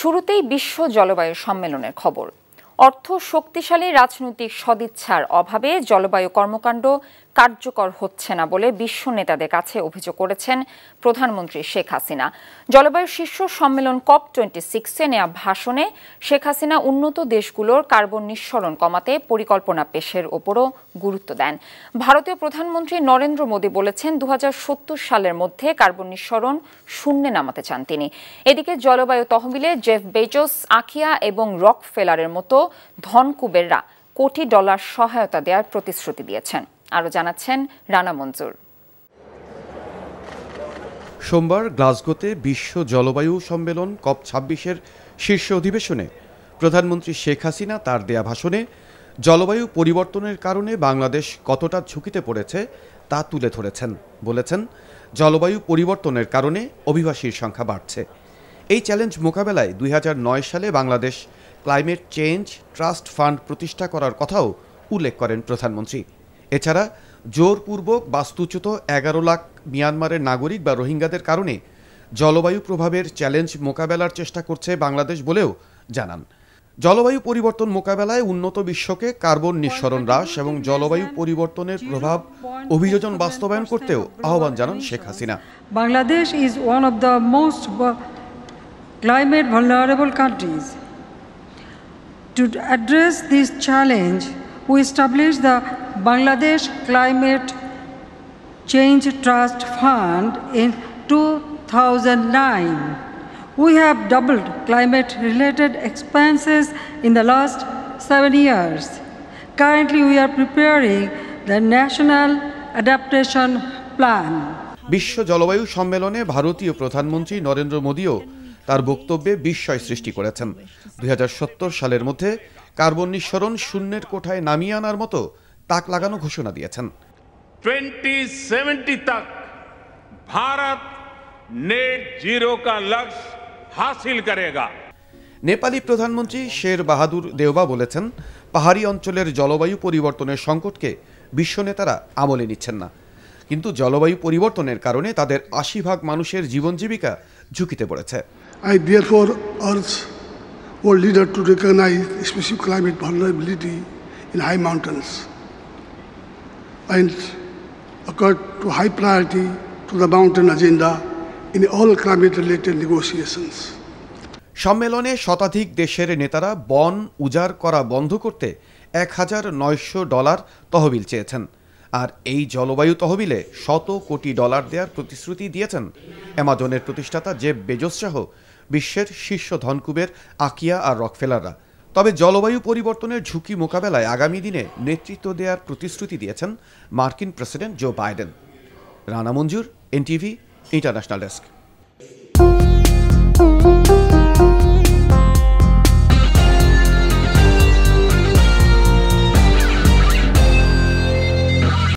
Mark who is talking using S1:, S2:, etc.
S1: শুরুতেই বিশ্ব জলবায়ু সম্মেলনের খবর। অর্থ শক্তিশালী রাজনৈতিক সদিচ্ছার অভাবে জলবায়ু কর্মকাণ্ড কার্যকর হচ্ছে না বলে বিশ্ব নেতাদের কাছে অভিযোগ করেছেন প্রধানমন্ত্রী শেখ হাসিনা। জলবায়ু শীর্ষ সম্মেলন কপ টোয়েন্টি সিক্সে নেওয়া ভাষণে শেখ হাসিনা উন্নত দেশগুলোর কার্বন নিঃসরণ কমাতে পরিকল্পনা পেশের ওপরও গুরুত্ব দেন। ভারতীয় প্রধানমন্ত্রী নরেন্দ্র মোদী বলেছেন দু হাজার সত্তর সালের মধ্যে কার্বন নিঃসরণ শূন্যে নামাতে চান তিনি। এদিকে জলবায়ু তহবিলে জেফ বেজোস, আখিয়া এবং রক ফেলারের মতো ধনকুবেররা কোটি ডলার সহায়তা দেওয়ার প্রতিশ্রুতি দিয়েছেন। আরও জানাচ্ছেন রানা মঞ্জুর।
S2: সোমবার গ্লাসগোতে বিশ্ব জলবায়ু সম্মেলন কপ ছাব্বিশের শীর্ষ অধিবেশনে প্রধানমন্ত্রী শেখ হাসিনা তার দেয়া ভাষণে জলবায়ু পরিবর্তনের কারণে বাংলাদেশ কতটা ঝুঁকিতে পড়েছে তা তুলে ধরেছেন, বলেছেন, জলবায়ু পরিবর্তনের কারণে অভিবাসীর সংখ্যা বাড়ছে। এই চ্যালেঞ্জ মোকাবেলায় দুই হাজার নয় সালে Bangladesh climate change trust fund প্রতিষ্ঠা করার কথাও উল্লেখ করেন প্রধানমন্ত্রী। এছাড়া জোরপূর্বক বাস্তুচ্যুত এগারো লাখ মিয়ানমারের নাগরিক বা রোহিঙ্গাদের কারণে জলবায়ু প্রভাবের চ্যালেঞ্জ মোকাবেলার চেষ্টা করছে বাংলাদেশ বলেও জানান। জলবায়ু পরিবর্তন মোকাবেলায় উন্নত বিশ্বকে কার্বন নিঃসরণ হ্রাস এবং জলবায়ু পরিবর্তনের প্রভাব অভিযোজন বাস্তবায়ন করতেও আহ্বান জানান Sheikh Hasina.
S3: Bangladesh is one of the most climate vulnerable countries to address this challenge we established the Bangladesh Climate Change Trust Fund in 2009. We have doubled climate related expenses in the last seven years. Currently, we are preparing the National Adaptation Plan.
S2: বিশ্ব জলবায়ু সম্মেলনে ভারতীয় প্রধানমন্ত্রী নরেন্দ্র মোদীও তার বক্তব্যে বিস্ময় সৃষ্টি করেছেন দুই হাজার সত্তর সালের মধ্যে কার্বন নিঃসরণ শূন্যের কোঠায় নামিয়ে আনার মতো তাক লাগানো ঘোষণা দিয়েছেন।
S4: টোয়েন্টি সেভেন্টি তাক ভারত নেট জিরো কা লক্ষ্য হাসিল করেগা।
S2: নেপালি প্রধানমন্ত্রী শের বাহাদুর দেওবা বলেছেন পাহাড়ি অঞ্চলের জলবায়ু পরিবর্তনের সংকটকে বিশ্ব নেতারা আমলে নিচ্ছেন না। কিন্তু জলবায়ু পরিবর্তনের কারণে তাদের আশি ভাগ মানুষের জীবন জীবিকা ঝুঁকিতে পড়েছে।
S5: I therefore urge world leader to recognize specific climate vulnerability in high mountains. And accord to high priority to the mountain agenda in all climate-related negotiations.
S2: সম্মেলনে শতাধিক দেশের নেতারা বন উজাড় করা বন্ধ করতে এক হাজার নয়শো ডলার তহবিল চেয়েছেন আর এই জলবায়ু তহবিলে শত কোটি ডলার দেওয়ার প্রতিশ্রুতি দিয়েছেন অ্যামাজনের প্রতিষ্ঠাতা জেব বেজোস বিশ্বের শীর্ষ ধনকুবের আকিয়া আর রকফেলাররা তবে জলবায়ু পরিবর্তনের ঝুঁকি মোকাবেলায় আগামী দিনে নেতৃত্ব দেওয়ার প্রতিশ্রুতি দিয়েছেন মার্কিন president Joe Biden. Rana Manjur, NTV, international desk.